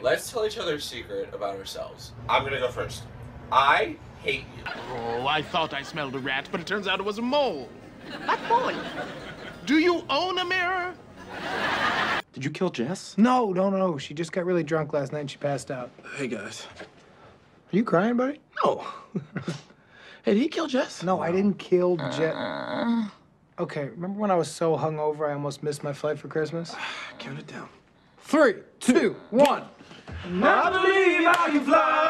let's tell each other a secret about ourselves. I'm gonna go first. I hate you. Oh, I thought I smelled a rat, but it turns out it was a mole. That boy. Do you own a mirror? Did you kill Jess? No, no, no. She just got really drunk last night and she passed out. Hey guys. Are you crying, buddy? No. hey, did he kill Jess? No, I didn't kill uh. Jess. Okay, remember when I was so hungover I almost missed my flight for Christmas? Count it down. Three, two, one. I believe I can fly.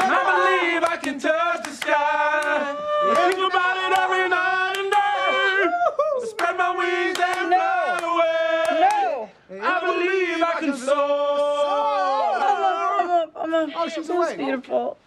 I believe I can touch the sky. Think about it every night and day. Spread my wings and fly away. No. I believe I can soar. Oh, she's awake. Beautiful.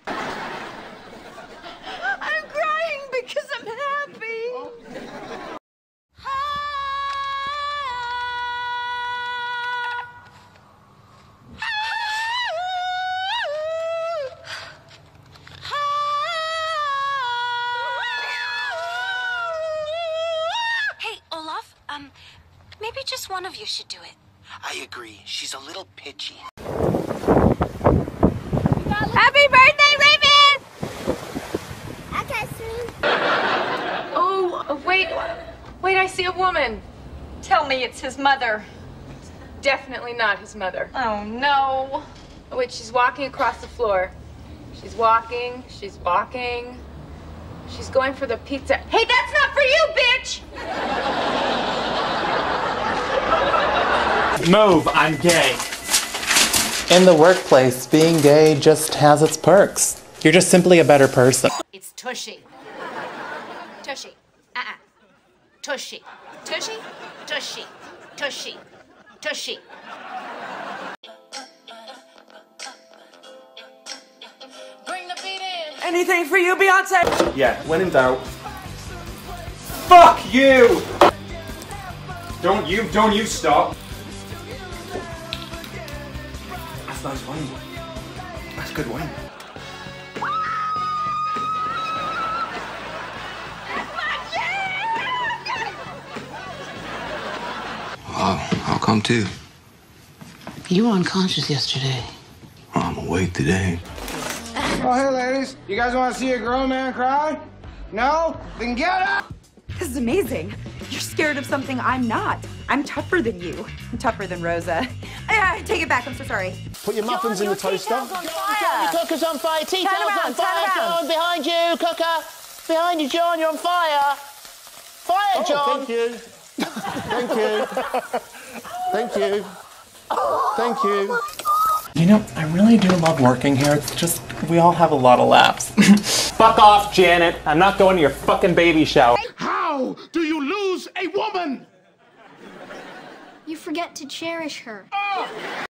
Maybe just one of you should do it. I agree. She's a little pitchy. Happy birthday, Raven! Oh, uh, wait. Wait, I see a woman. Tell me it's his mother. It's definitely not his mother. Oh, no. Oh, wait, she's walking across the floor. She's walking, she's walking. She's going for the pizza. Hey, that's not for you, bitch! Move, I'm gay. In the workplace, being gay just has its perks. You're just simply a better person. It's Tushy. Tushy. Uh-uh. Tushy. Tushy? Tushy. Tushy. Tushy. Bring the feet in. Anything for you, Beyonce? Yeah, when in doubt. Fuck you! Don't you, don't you stop. That's nice wine. That's good wine. Oh, how come too? You were unconscious yesterday. I'm awake today. Oh, hey, ladies. You guys want to see a grown man cry? No? Then get up! This is amazing. You're scared of something I'm not. I'm tougher than you. I'm tougher than Rosa. I, I take it back. I'm so sorry. Put your muffins in the toaster. on fire. Cooker's on fire. Tea Turn towel's around, on turn fire. around. John, behind you, Cooker. Behind you, John. You're on fire. Fire, oh, John. Thank you. Thank you. Thank you. Thank you. You know, I really do love working here. It's just we all have a lot of laughs. Fuck off, Janet. I'm not going to your fucking baby shower. How do you lose a woman? Forget to cherish her. Oh!